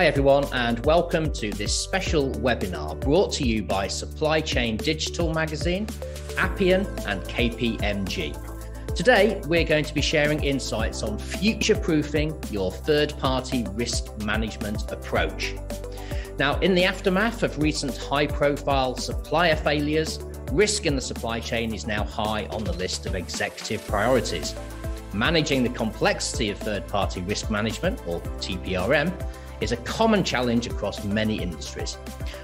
Hi, everyone, and welcome to this special webinar brought to you by Supply Chain Digital Magazine, Appian, and KPMG. Today, we're going to be sharing insights on future proofing your third party risk management approach. Now, in the aftermath of recent high profile supplier failures, risk in the supply chain is now high on the list of executive priorities. Managing the complexity of third party risk management, or TPRM, is a common challenge across many industries.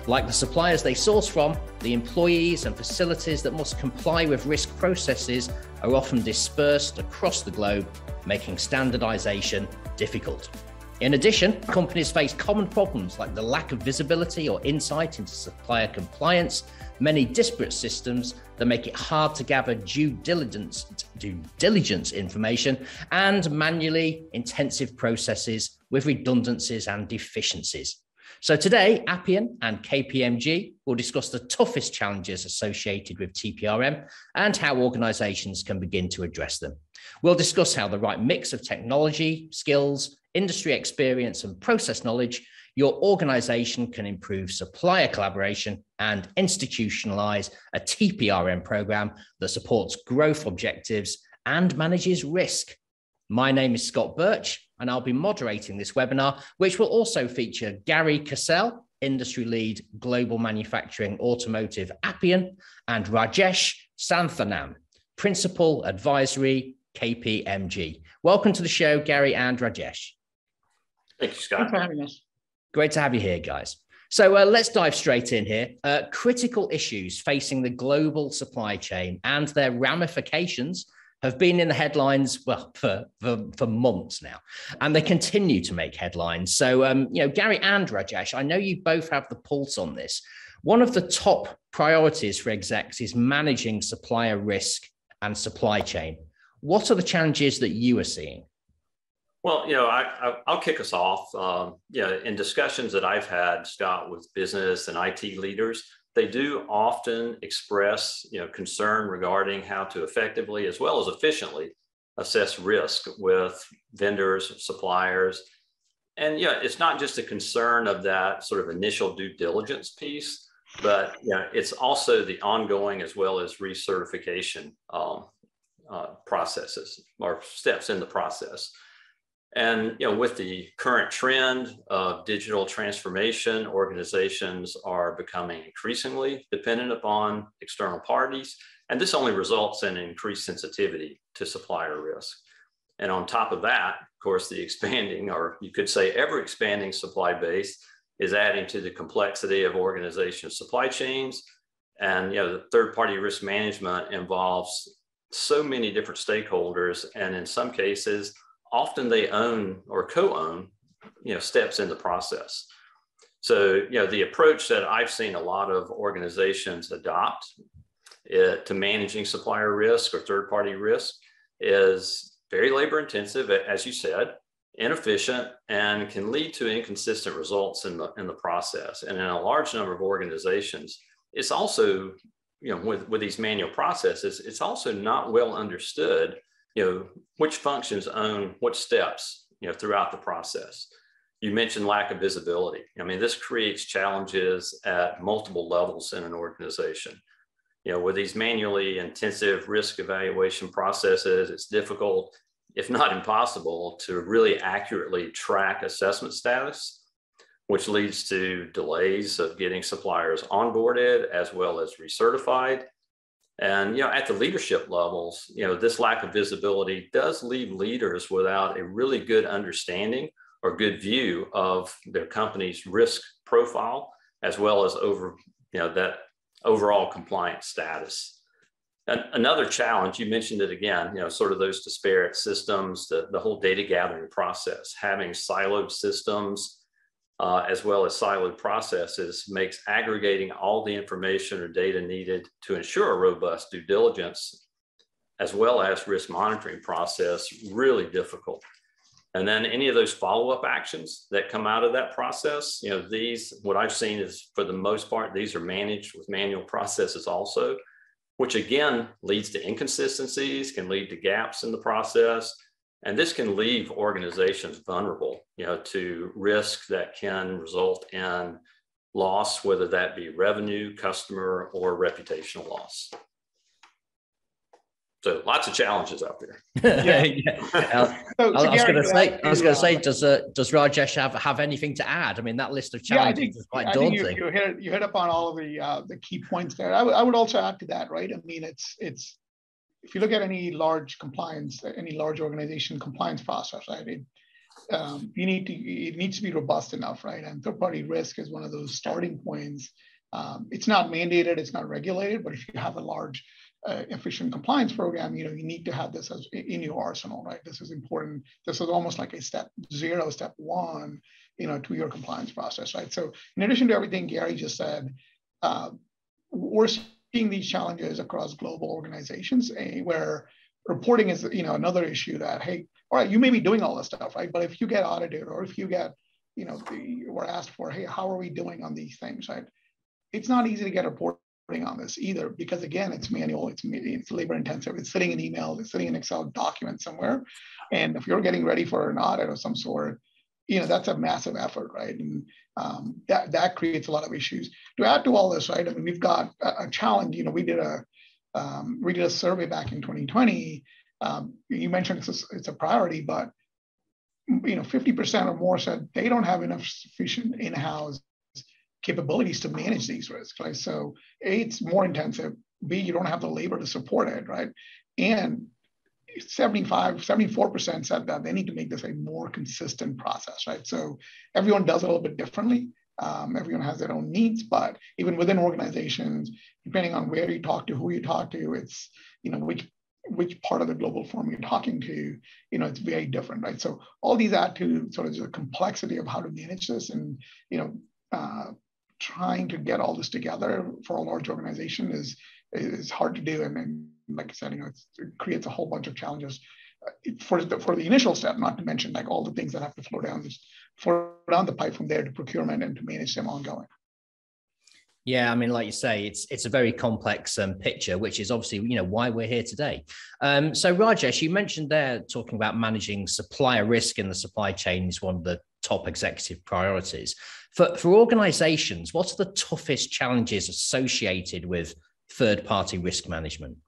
Like the suppliers they source from, the employees and facilities that must comply with risk processes are often dispersed across the globe, making standardization difficult. In addition, companies face common problems like the lack of visibility or insight into supplier compliance, many disparate systems that make it hard to gather due diligence, due diligence information, and manually intensive processes with redundancies and deficiencies. So today, Appian and KPMG will discuss the toughest challenges associated with TPRM and how organizations can begin to address them. We'll discuss how the right mix of technology, skills, industry experience, and process knowledge, your organization can improve supplier collaboration and institutionalize a TPRM program that supports growth objectives and manages risk. My name is Scott Birch, and I'll be moderating this webinar, which will also feature Gary Cassell, Industry Lead Global Manufacturing Automotive Appian, and Rajesh Santhanam, Principal Advisory KPMG. Welcome to the show, Gary and Rajesh. Thank you, Scott. Thanks for having us. Great to have you here, guys. So uh, let's dive straight in here. Uh, critical issues facing the global supply chain and their ramifications have been in the headlines well for, for, for months now, and they continue to make headlines. So, um, you know, Gary and Rajesh, I know you both have the pulse on this. One of the top priorities for execs is managing supplier risk and supply chain. What are the challenges that you are seeing? Well, you know, I, will kick us off. Um, know, in discussions that I've had, Scott, with business and IT leaders, they do often express, you know, concern regarding how to effectively as well as efficiently assess risk with vendors, suppliers. And yeah, it's not just a concern of that sort of initial due diligence piece, but yeah, it's also the ongoing as well as recertification um, uh, processes or steps in the process. And you know, with the current trend of digital transformation, organizations are becoming increasingly dependent upon external parties. And this only results in increased sensitivity to supplier risk. And on top of that, of course, the expanding, or you could say ever expanding supply base is adding to the complexity of organization supply chains. And you know, third party risk management involves so many different stakeholders. And in some cases, often they own or co-own, you know, steps in the process. So, you know, the approach that I've seen a lot of organizations adopt it, uh, to managing supplier risk or third-party risk is very labor intensive, as you said, inefficient, and can lead to inconsistent results in the in the process. And in a large number of organizations, it's also, you know, with, with these manual processes, it's also not well understood you know, which functions own what steps, you know, throughout the process. You mentioned lack of visibility. I mean, this creates challenges at multiple levels in an organization. You know, with these manually intensive risk evaluation processes, it's difficult, if not impossible, to really accurately track assessment status, which leads to delays of getting suppliers onboarded as well as recertified and you know, at the leadership levels, you know, this lack of visibility does leave leaders without a really good understanding or good view of their company's risk profile, as well as over, you know, that overall compliance status. And another challenge, you mentioned it again, you know, sort of those disparate systems, the, the whole data gathering process, having siloed systems uh, as well as siloed processes makes aggregating all the information or data needed to ensure a robust due diligence as well as risk monitoring process really difficult. And then any of those follow-up actions that come out of that process, you know, these, what I've seen is for the most part, these are managed with manual processes also, which again leads to inconsistencies, can lead to gaps in the process, And this can leave organizations vulnerable, you know, to risk that can result in loss, whether that be revenue, customer, or reputational loss. So lots of challenges out there. yeah. yeah. So, I, was going to say, I was going to say, does uh, does Rajesh have have anything to add? I mean, that list of challenges yeah, think, is quite I daunting. you, you, hit you hit up on all of the uh, the key points there. I, w- I would also add to that, right? I mean, it's it's if you look at any large compliance, any large organization compliance process, right? It, um, you need to it needs to be robust enough, right? And third party risk is one of those starting points. Um, it's not mandated, it's not regulated, but if you have a large uh, efficient compliance program, you know, you need to have this as in your arsenal, right? This is important. This is almost like a step zero, step one, you know, to your compliance process, right? So in addition to everything Gary just said, uh, we're seeing these challenges across global organizations eh, where reporting is, you know, another issue that, hey, all right, you may be doing all this stuff, right? But if you get audited or if you get, you know, we're asked for, hey, how are we doing on these things, right? It's not easy to get reporting on this either because again it's manual it's it's labor intensive it's sitting in email it's sitting in excel document somewhere and if you're getting ready for an audit of some sort you know that's a massive effort right and um, that that creates a lot of issues to add to all this right i mean we've got a, a challenge you know we did a um, we did a survey back in 2020 um, you mentioned it's a, it's a priority but you know 50% or more said they don't have enough sufficient in-house capabilities to manage these risks, right? So A, it's more intensive. B, you don't have the labor to support it, right? And 75, 74% said that they need to make this a more consistent process, right? So everyone does it a little bit differently. Um, everyone has their own needs, but even within organizations, depending on where you talk to, who you talk to, it's, you know, which which part of the global forum you're talking to, you know, it's very different, right? So all these add to sort of the complexity of how to manage this and, you know, uh, trying to get all this together for a large organization is is hard to do. And, like I said, you know, it creates a whole bunch of challenges uh, for the, for the initial step, not to mention like all the things that have to flow down this flow down the pipe from there to procurement and to manage them ongoing. Yeah, I mean, like you say, it's it's a very complex um, picture, which is obviously you know why we're here today. Um, so Rajesh, you mentioned there talking about managing supplier risk in the supply chain is one of the top executive priorities for for organisations. What are the toughest challenges associated with third party risk management?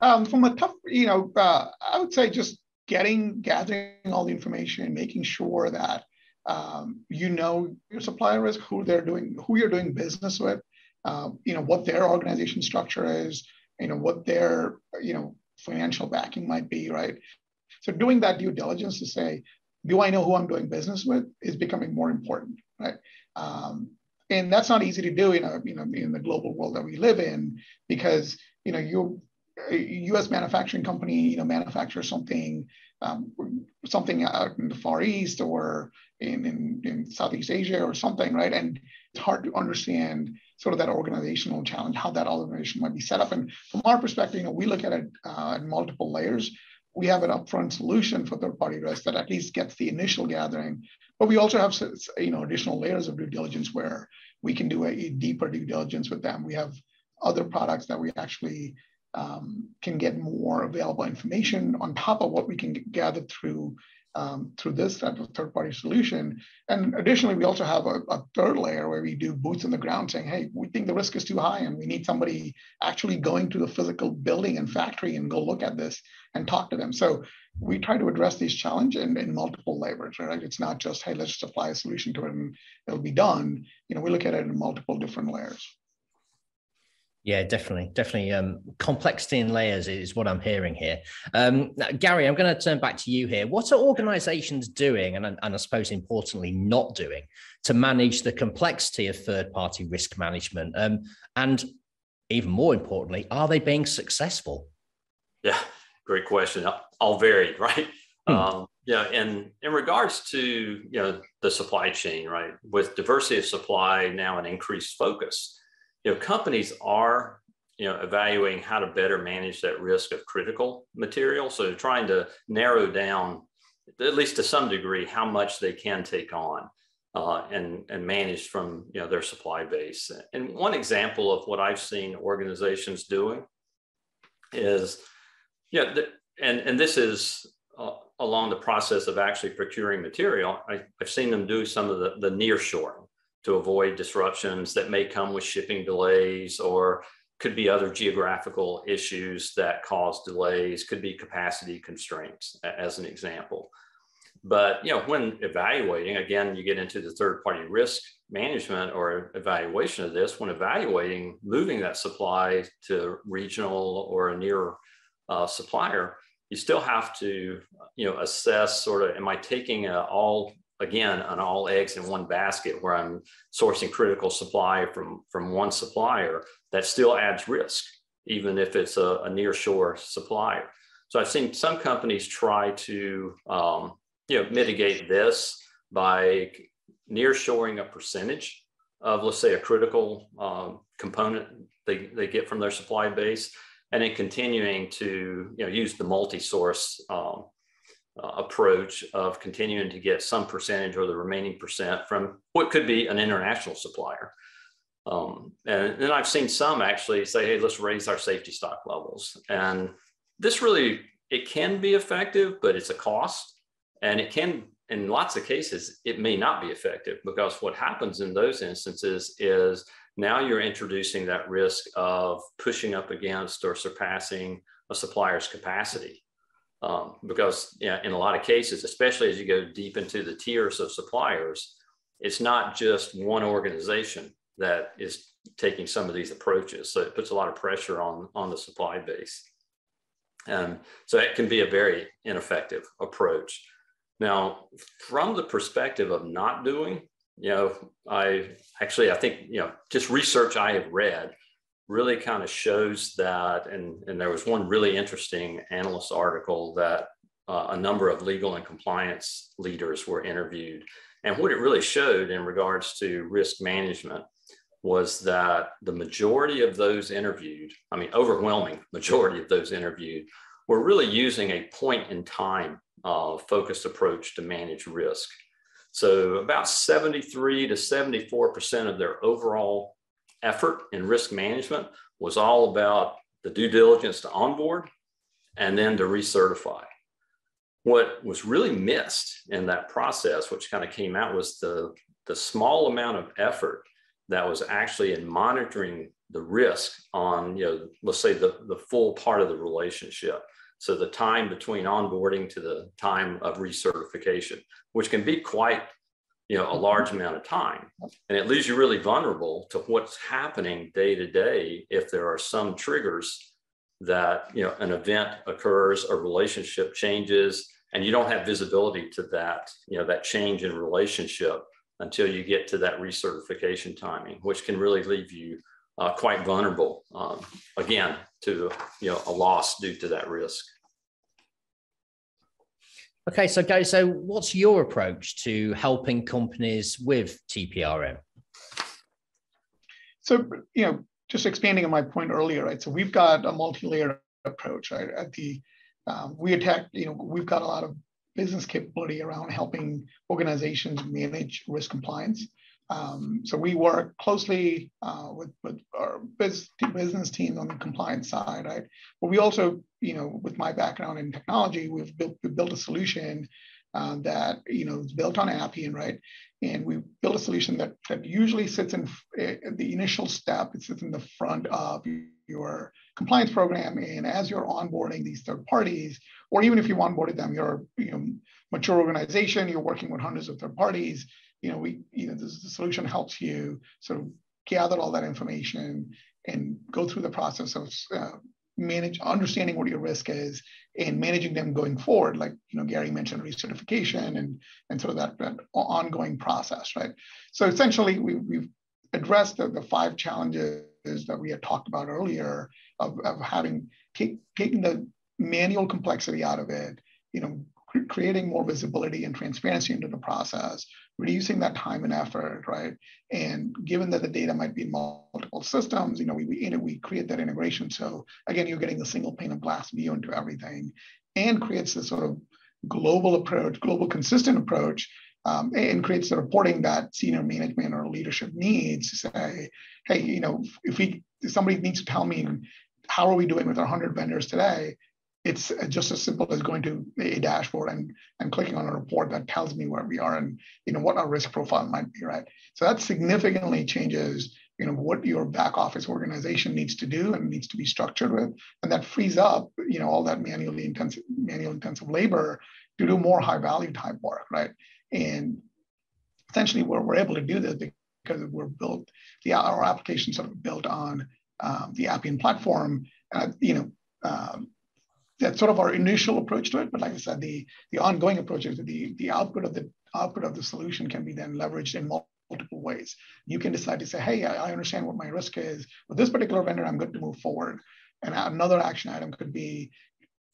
Um, from a tough, you know, uh, I would say just getting gathering all the information, and making sure that um, you know your supplier risk, who they're doing, who you're doing business with, um, you know what their organization structure is, you know what their you know financial backing might be, right? So doing that due diligence to say, do I know who I'm doing business with, is becoming more important, right? Um, and that's not easy to do in a you know in the global world that we live in because you know you a U.S. manufacturing company you know manufactures something um, something out in the Far East or in, in, in, Southeast Asia or something, right? And it's hard to understand sort of that organizational challenge, how that organization might be set up. And from our perspective, you know, we look at it uh, at multiple layers. We have an upfront solution for third-party risk that at least gets the initial gathering, but we also have you know additional layers of due diligence where we can do a, deeper due diligence with them. We have other products that we actually um, can get more available information on top of what we can gather through um, through this type of third-party solution. And additionally, we also have a, a, third layer where we do boots on the ground saying, hey, we think the risk is too high and we need somebody actually going to the physical building and factory and go look at this and talk to them. So we try to address these challenges in, in multiple layers, right? It's not just, hey, let's just apply a solution to it and it'll be done. You know, we look at it in multiple different layers. Yeah, definitely, definitely. Um, complexity in layers is what I'm hearing here. Um, now, Gary, I'm going to turn back to you here. What are organisations doing, and, and I suppose importantly, not doing, to manage the complexity of third-party risk management? Um, and even more importantly, are they being successful? Yeah, great question. All varied, right? Hmm. Um, yeah, and in regards to you know the supply chain, right, with diversity of supply now an increased focus you know, companies are, you know, evaluating how to better manage that risk of critical material. So trying to narrow down, at least to some degree, how much they can take on. Uh, and, and manage from you know, their supply base. And one example of what I've seen organizations doing is, yeah, the, and and this is uh, along the process of actually procuring material. I, have seen them do some of the the near shoring to avoid disruptions that may come with shipping delays or could be other geographical issues that cause delays, could be capacity constraints, as an example. But you know, when evaluating, again, you get into the third party risk management or evaluation of this. When evaluating moving that supply to regional or a near uh, supplier, you still have to you know assess sort of am I taking all again an all eggs in one basket where I'm sourcing critical supply from from one supplier that still adds risk even if it's a, a near shore supplier. So I've seen some companies try to um, you know, mitigate this by near shoring a percentage of, let's say, a critical um, component they, they get from their supply base, and then continuing to you know, use the multi-source um, uh, approach of continuing to get some percentage or the remaining percent from what could be an international supplier. Um, and then I've seen some actually say, hey, let's raise our safety stock levels. And this really, it can be effective, but it's a cost. And it can, in lots of cases, it may not be effective because what happens in those instances is now you're introducing that risk of pushing up against or surpassing a supplier's capacity. Um, because you know, in a lot of cases, especially as you go deep into the tiers of suppliers, it's not just one organization that is taking some of these approaches. So it puts a lot of pressure on, on the supply base. And so it can be a very ineffective approach. Now, from the perspective of not doing, you know, I actually, I think, you know, just research I have read really kind of shows that, and, and there was one really interesting analyst article that uh, a number of legal and compliance leaders were interviewed. And what it really showed in regards to risk management was that the majority of those interviewed, I mean, overwhelming majority of those interviewed, were really using a point in time uh, focused approach to manage risk. So about 73 to 74% of their overall effort in risk management was all about the due diligence to onboard and then to recertify. What was really missed in that process, which kind of came out, was the, the small amount of effort that was actually in monitoring the risk on, you know, let's say the, the full part of the relationship. So the time between onboarding to the time of recertification, which can be quite, you know, a large amount of time. And it leaves you really vulnerable to what's happening day to day if there are some triggers that, you know, an event occurs, a relationship changes, and you don't have visibility to that, you know, that change in relationship until you get to that recertification timing, which can really leave you uh, quite vulnerable, um, again, to you know a loss due to that risk. Okay, so Gary, so what's your approach to helping companies with TPRM? So you know, just expanding on my point earlier, right? So we've got a multi-layered approach, right? At the um, we attack, you know, we've got a lot of business capability around helping organizations manage risk compliance. Um, so we work closely uh, with, with our business, business team on the compliance side, right? But we also, you know, with my background in technology, we've built, we built a solution uh, that, you know, is built on Appian, right? And we built a solution that, that usually sits in uh, the initial step, it sits in the front of your compliance program. And as you're onboarding these third parties, or even if you onboarded them, you're, you know, mature organization, you're working with hundreds of third parties, you know, we, you know, the solution helps you sort of gather all that information and go through the process of uh, manage understanding what your risk is and managing them going forward like you know gary mentioned recertification and and sort of that, that ongoing process right? So essentially we, we've addressed the, the five challenges that we had talked about earlier of, of having take, taking the manual complexity out of it you know creating more visibility and transparency into the process reducing that time and effort, right? And given that the data might be in multiple systems, you know, we, we, we create that integration. So again, you're getting the single pane of glass view into everything and creates this sort of global approach, global consistent approach, um, and creates the reporting that senior management or leadership needs to say, hey, you know, if we if somebody needs to tell me how are we doing with our 100 vendors today, it's just as simple as going to a dashboard and, and clicking on a report that tells me where we are and you know what our risk profile might be, right? So that significantly changes you know what your back office organization needs to do and needs to be structured with, and that frees up you know all that manually intensive manual intensive labor to do more high value type work, right? And essentially, we're, we're able to do this because we're built the our applications are built on um, the Appian platform. Uh, you know. Um, that's sort of our initial approach to it. But like I said, the, the ongoing approach is that the, the output of the output of the solution can be then leveraged in multiple ways. You can decide to say, hey, I, I understand what my risk is. With this particular vendor, I'm good to move forward. And another action item could be,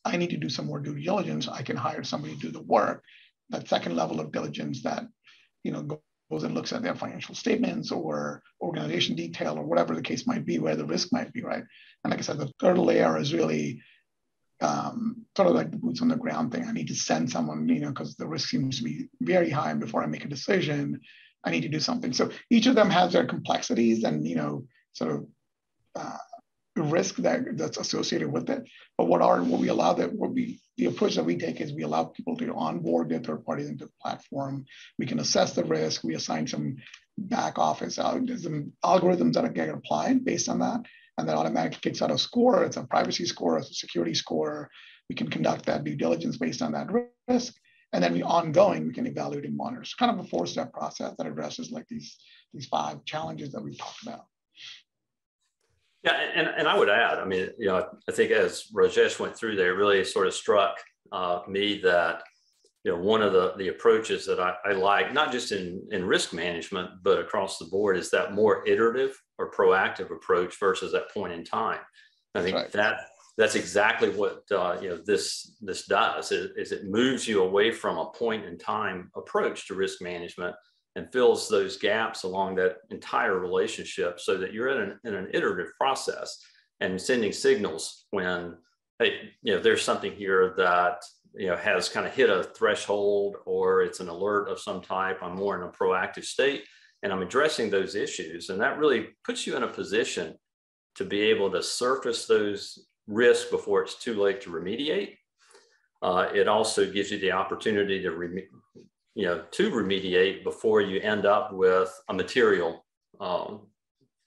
I need to do some more due diligence. I can hire somebody to do the work. That second level of diligence that, you know, goes and looks at their financial statements or organization detail or whatever the case might be, where the risk might be, right? And like I said, the third layer is really um, sort of like the boots on the ground thing. I need to send someone, you know, because the risk seems to be very high before I make a decision. I need to do something. So each of them has their complexities and, you know, sort of uh, risk that that's associated with it. But what are what we allow that what we the approach that we take is we allow people to onboard their third parties into the platform. We can assess the risk. We assign some back office algorithms, that get applied based on that and that automatically kicks out a score. It's a privacy score, it's a security score. We can conduct that due diligence based on that risk. And then we ongoing, we can evaluate and monitor. It's kind of a four-step process that addresses like these, these five challenges that we've talked about. Yeah, and, and I would add, I mean, you know, I think as Rajesh went through there, really sort of struck uh, me that you know, one of the, the approaches that I, I, like, not just in, in risk management, but across the board, is that more iterative or proactive approach versus that point in time. I think right. that that's exactly what uh, you know this this does is, is, it moves you away from a point in time approach to risk management and fills those gaps along that entire relationship so that you're in an, in an iterative process and sending signals when hey you know there's something here that you know has kind of hit a threshold or it's an alert of some type i'm more in a proactive state and i'm addressing those issues and that really puts you in a position to be able to surface those risks before it's too late to remediate uh, it also gives you the opportunity to rem- you know to remediate before you end up with a material um,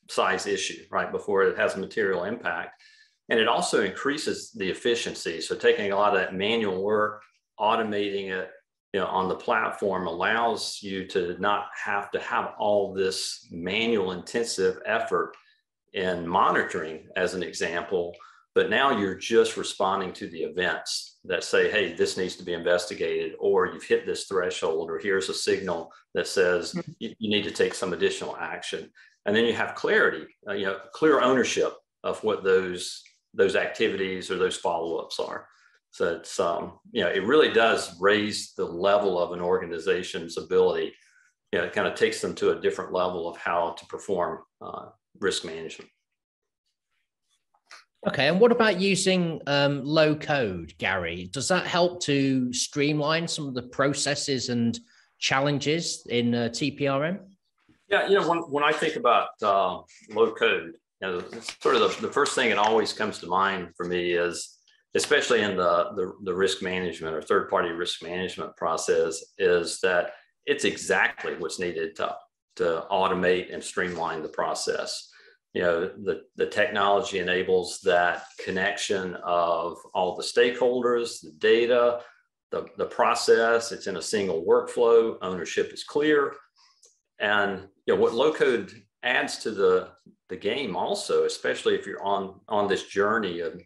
size issue right before it has a material impact and it also increases the efficiency. So taking a lot of that manual work, automating it you know, on the platform allows you to not have to have all this manual intensive effort in monitoring as an example, but now you're just responding to the events that say, hey, this needs to be investigated, or you've hit this threshold, or here's a signal that says mm-hmm. you, you need to take some additional action. And then you have clarity, uh, you know, clear ownership of what those those activities or those follow-ups are. So it's, um, you know, it really does raise the level of an organization's ability. You know, it kind of takes them to a different level of how to perform uh, risk management. Okay, and what about using um, low code, Gary? Does that help to streamline some of the processes and challenges in uh, TPRM? Yeah, you know, when, when I think about uh, low code, you know, sort of the, the first thing that always comes to mind for me is, especially in the, the, the risk management or third party risk management process, is that it's exactly what's needed to, to automate and streamline the process. You know, the, the technology enables that connection of all the stakeholders, the data, the, the process, it's in a single workflow, ownership is clear. And you know, what low code adds to the the game also, especially if you're on on this journey of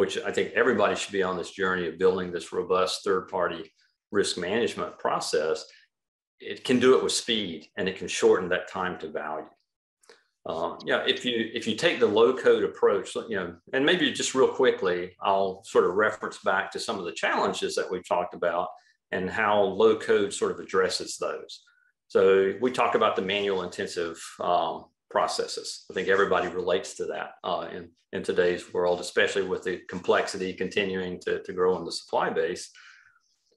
which I think everybody should be on this journey of building this robust third party risk management process. It can do it with speed and it can shorten that time to value. Um, yeah, if you if you take the low code approach, you know, and maybe just real quickly, I'll sort of reference back to some of the challenges that we've talked about and how low code sort of addresses those. So we talk about the manual intensive um, processes. I think everybody relates to that uh, in, in today's world, especially with the complexity continuing to, to grow in the supply base.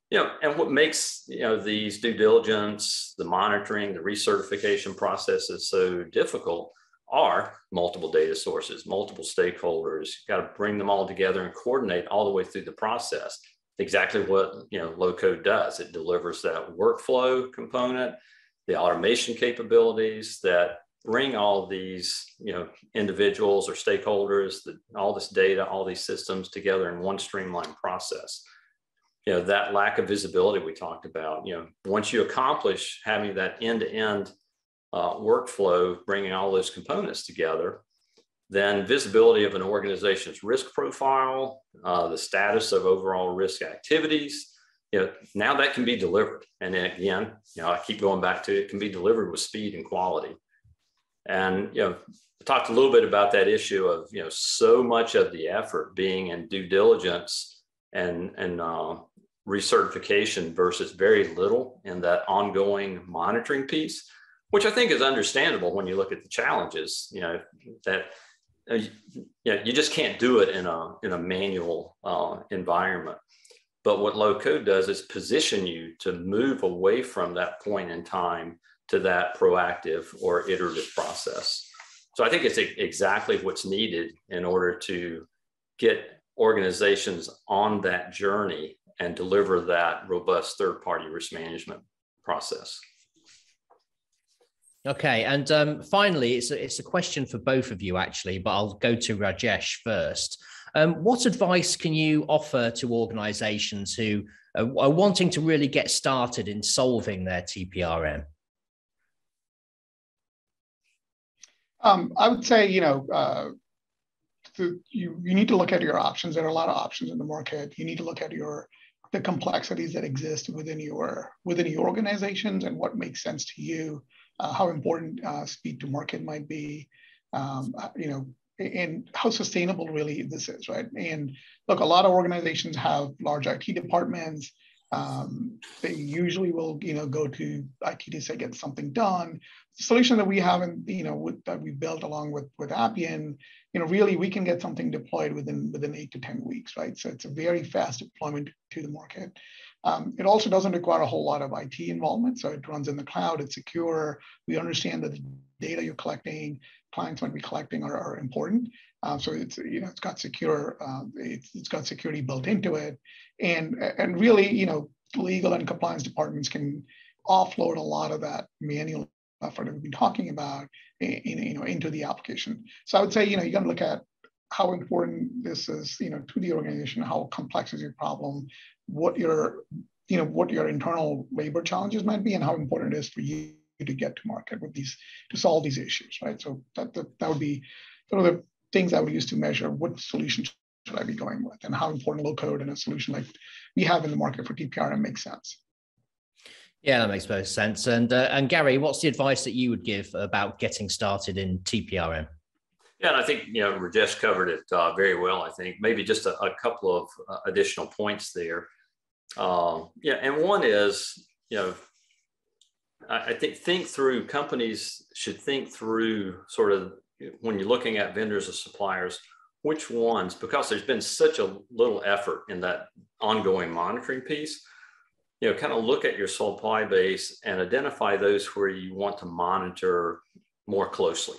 You know, and what makes you know these due diligence, the monitoring, the recertification processes so difficult are multiple data sources, multiple stakeholders. You've got to bring them all together and coordinate all the way through the process. Exactly what you know low code does. It delivers that workflow component, the automation capabilities that bring all these you know individuals or stakeholders, the, all this data, all these systems together in one streamlined process. You know that lack of visibility we talked about. You know once you accomplish having that end to end uh, workflow, bringing all those components together, then visibility of an organization's risk profile, uh, the status of overall risk activities, you know, now that can be delivered. And then again, you know, I keep going back to it can be delivered with speed and quality. And you know, talked a little bit about that issue of you know so much of the effort being in due diligence and and uh, recertification versus very little in that ongoing monitoring piece which I think is understandable when you look at the challenges. You know that uh, you, know, you just can't do it in a in a manual uh, environment. But what low code does is position you to move away from that point in time to that proactive or iterative process. So I think it's exactly what's needed in order to get organizations on that journey and deliver that robust third party risk management process. Okay, and um, finally, it's a, it's a question for both of you actually, but I'll go to Rajesh first. Um, what advice can you offer to organisations who are wanting to really get started in solving their TPRM? Um, I would say, you know, uh, the, you, you need to look at your options. There are a lot of options in the market. You need to look at your the complexities that exist within your within your organizations and what makes sense to you uh, how important uh, speed to market might be, um, uh, you know, and how sustainable really this is, right? And look, a lot of organizations have large IT departments. Um, they usually will, you know, go to IT to say get something done. The solution that we have, and you know, with, that we built along with with Appian, you know, really we can get something deployed within within eight to ten weeks, right? So it's a very fast deployment to the market. Um, it also doesn't require a whole lot of IT involvement. So it runs in the cloud, it's secure. We understand that the data you're collecting, clients might be collecting are, are important. Um, so it's you know it's got secure uh, it's, it's got security built into it, and and really you know legal and compliance departments can offload a lot of that manual effort that we've been talking about in, in, you know into the application. So I would say you know you got to look at how important this is you know to the organization, how complex is your problem, what your you know what your internal labor challenges might be and how important it is for you to get to market with these to solve these issues right so that that, that would be sort of the things i would use to measure what solution should i be going with and how important low code and a solution like we have in the market for tprm makes sense yeah, that makes both sense. And uh, and Gary, what's the advice that you would give about getting started in TPRM? Yeah, and I think you know Rajesh covered it uh, very well. I think maybe just a, a couple of uh, additional points there. Um, yeah, and one is you know I, think think through companies should think through sort of when you're looking at vendors or suppliers, which ones because there's been such a little effort in that ongoing monitoring piece. You know, kind of look at your supply base and identify those where you want to monitor more closely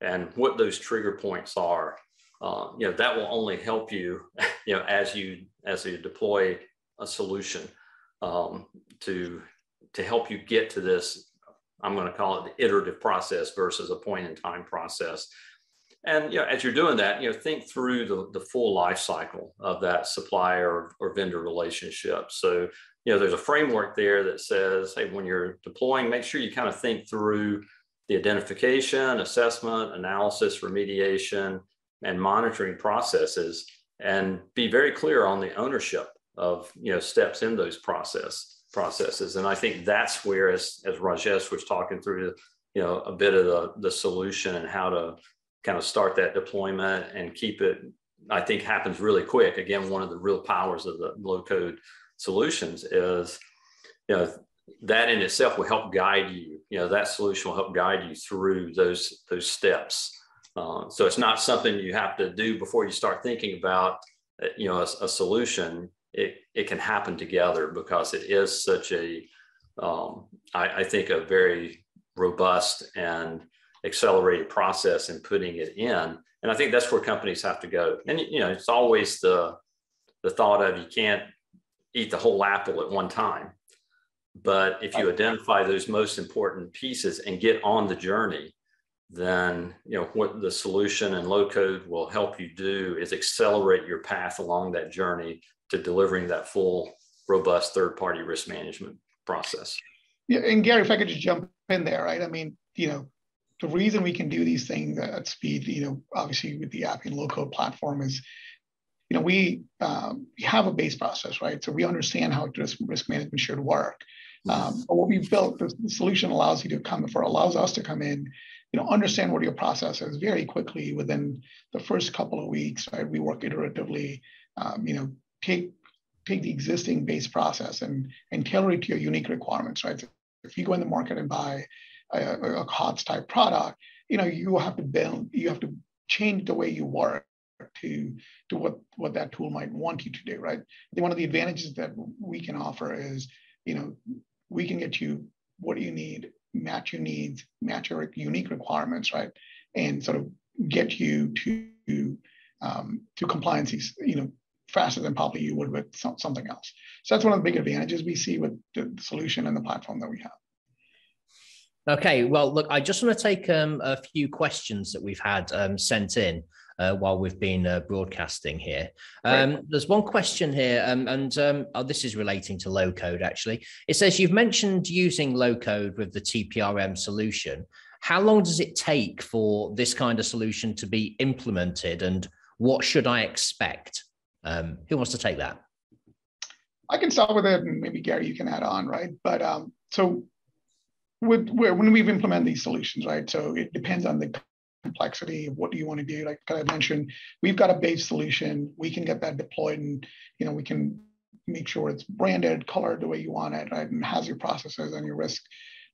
and what those trigger points are. Uh, you know, that will only help you, you know, as you as you deploy a solution um, to to help you get to this. I'm going to call it the iterative process versus a point in time process. And you know, as you're doing that, you know, think through the, the full life cycle of that supplier or, or vendor relationship. So, you know, there's a framework there that says, hey, when you're deploying, make sure you kind of think through the identification, assessment, analysis, remediation, and monitoring processes, and be very clear on the ownership of you know steps in those process processes. And I think that's where, as as Rajesh was talking through, you know, a bit of the the solution and how to kind of start that deployment and keep it. I think happens really quick. Again, one of the real powers of the low code solutions is, you know, that in itself will help guide you. You know, that solution will help guide you through those those steps. Uh, so it's not something you have to do before you start thinking about, uh, you know, a, a solution. It it can happen together because it is such a, um, I, I think, a very robust and accelerated process in putting it in. And I think that's where companies have to go. And you know, it's always the the thought of you can't eat the whole apple at one time. But if you identify those most important pieces and get on the journey, then you know what the solution and low code will help you do is accelerate your path along that journey to delivering that full robust third party risk management process. Yeah and gary if i could just jump in there right? I mean you know the reason we can do these things at speed you know obviously with the appian low code platform is you know we um, we have a base process right? So we understand how risk, risk management should work. Um, but what we built the, the solution allows you to come for allows us to come in you know, understand what your process is very quickly within the first couple of weeks, right? We work iteratively, um, you know, take take the existing base process and and tailor it to your unique requirements, right? So if you go in the market and buy a, a COTS type product, you know, you have to build, you have to change the way you work to to what what that tool might want you to do, right? I think one of the advantages that we can offer is, you know, we can get you what you need match your needs, match your unique requirements, right? And sort of get you to um, to compliances, you know, faster than probably you would with some, something else. So that's one of the big advantages we see with the solution and the platform that we have. Okay, well, look, I just want to take um, a few questions that we've had um, sent in uh, while we've been uh, broadcasting here. Um, right. There's one question here, um, and um, oh, this is relating to low code actually. It says you've mentioned using low code with the TPRM solution. How long does it take for this kind of solution to be implemented, and what should I expect? Um, who wants to take that? I can start with it, and maybe Gary, you can add on, right? But um, so with, when we've implemented these solutions, right? So it depends on the complexity of what do you want to do. Like I mentioned, we've got a base solution. We can get that deployed and you know we can make sure it's branded, colored the way you want it, right? And has your processes and your risk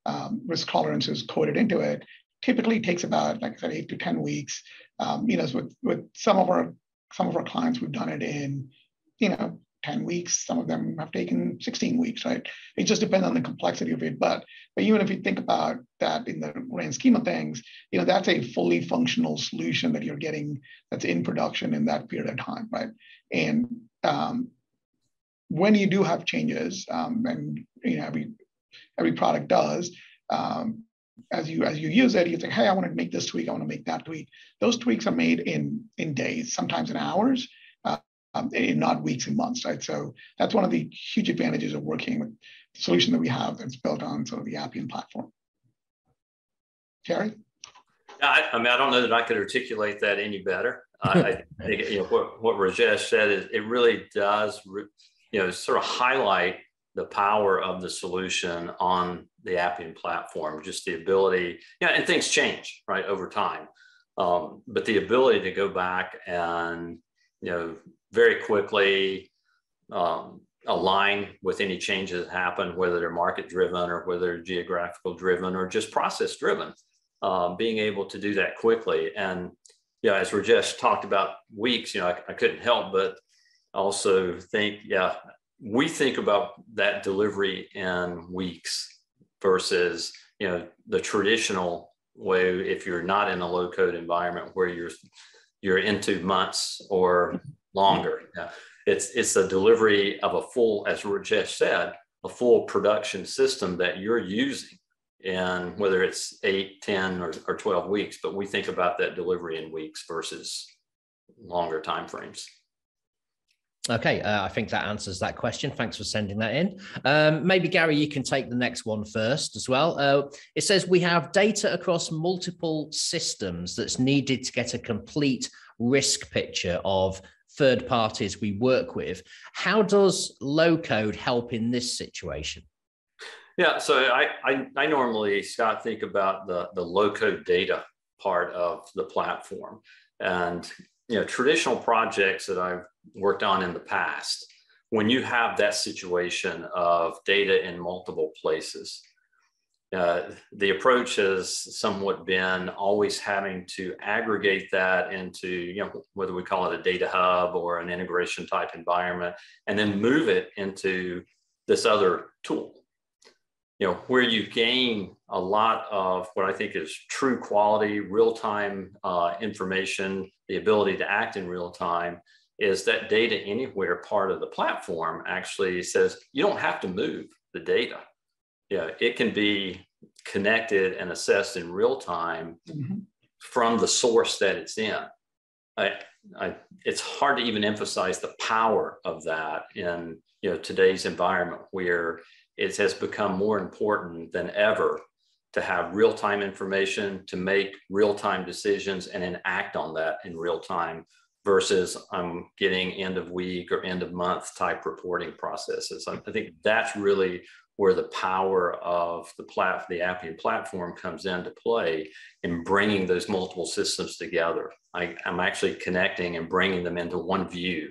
um, risk tolerances coded into it. Typically takes about, like I said, eight to 10 weeks. Um, you know, so with, with some of our some of our clients, we've done it in, you know, 10 weeks. Some of them have taken 16 weeks, right? It just depends on the complexity of it. But, but even if you think about that in the grand scheme of things, you know, that's a fully functional solution that you're getting that's in production in that period of time, right? And um, when you do have changes, um, and you know, every every product does, um, as you as you use it, you think, hey, I want to make this tweak, I want to make that tweak. Those tweaks are made in in days, sometimes in hours um, in not weeks and months, right? So that's one of the huge advantages of working with the solution that we have that's built on sort of the Appian platform. Terry? I, I mean, I don't know that I could articulate that any better. I, I think you know what, what Rajesh said is it really does, you know, sort of highlight the power of the solution on the Appian platform. Just the ability, yeah, and things change right over time, um, but the ability to go back and you know very quickly um, align with any changes that happen, whether they're market driven or whether they're geographical driven or just process driven. Um, being able to do that quickly. And yeah, as Rajesh talked about weeks, you know, I, I couldn't help but also think, yeah, we think about that delivery in weeks versus, you know, the traditional way if you're not in a low code environment where you're you're into months or longer. Yeah. It's it's the delivery of a full, as Rajesh said, a full production system that you're using and whether it's eight, 10, or, or 12 weeks, but we think about that delivery in weeks versus longer time frames. Okay, uh, I think that answers that question. Thanks for sending that in. Um, maybe Gary, you can take the next one first as well. Uh, it says we have data across multiple systems that's needed to get a complete risk picture of third parties we work with. How does low code help in this situation? Yeah, so I, I, I normally, Scott, think about the, the low code data part of the platform. And you know, traditional projects that I've worked on in the past, when you have that situation of data in multiple places, uh, the approach has somewhat been always having to aggregate that into, you know, whether we call it a data hub or an integration type environment, and then move it into this other tool. You know, where you gain a lot of what I think is true quality, real-time uh, information, the ability to act in real time, is that data anywhere part of the platform actually says you don't have to move the data. Yeah, it can be connected and assessed in real time mm-hmm. from the source that it's in. I, I, it's hard to even emphasize the power of that in you know today's environment where it has become more important than ever to have real-time information to make real-time decisions and then act on that in real time versus I'm getting end of week or end of month type reporting processes. I think that's really where the power of the plat the Appian platform comes into play in bringing those multiple systems together. I, I'm actually connecting and bringing them into one view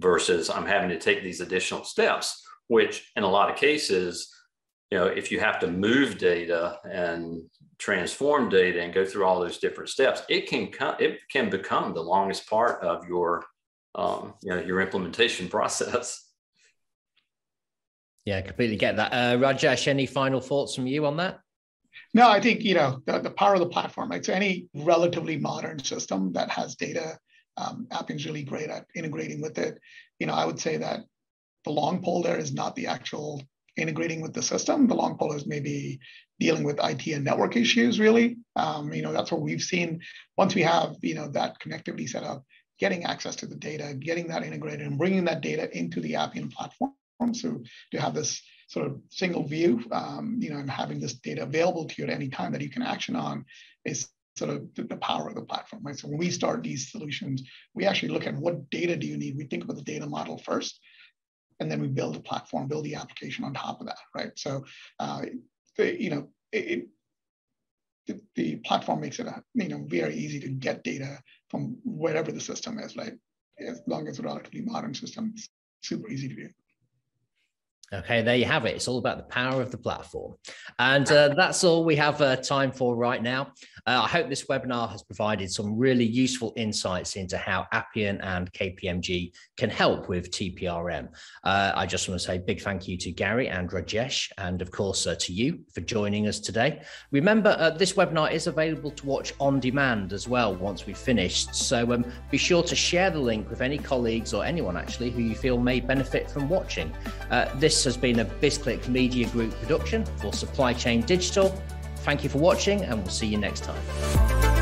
versus I'm having to take these additional steps, which in a lot of cases, you know, if you have to move data and transform data and go through all those different steps, it can come, it can become the longest part of your, um, you know, your implementation process. Yeah, I completely get that. Uh, Rajesh, any final thoughts from you on that? No, I think you know the, the power of the platform. Right, so any relatively modern system that has data, um, Appian's really great at integrating with it. You know, I would say that the long pole there is not the actual integrating with the system. The long pole is maybe dealing with IT and network issues. Really, um, you know, that's what we've seen. Once we have you know that connectivity set up, getting access to the data, getting that integrated, and bringing that data into the Appian platform so to have this sort of single view, um, you know, and having this data available to you at any time that you can action on is sort of the, power of the platform, right? So when we start these solutions, we actually look at what data do you need? We think about the data model first, and then we build a platform, build the application on top of that, right? So, uh, you know, it, the, platform makes it, you know, very easy to get data from wherever the system is, right? As long as a relatively modern system, super easy to do. Okay, there you have it. It's all about the power of the platform. And uh, that's all we have uh, time for right now. Uh, I hope this webinar has provided some really useful insights into how Appian and KPMG can help with TPRM. Uh, I just want to say big thank you to Gary and Rajesh, and of course uh, to you for joining us today. Remember, uh, this webinar is available to watch on demand as well once we've finished. So um, be sure to share the link with any colleagues or anyone actually who you feel may benefit from watching. this this has been a BizClik Media Group production for Supply Chain Digital. Thank you for watching, and we'll see you next time.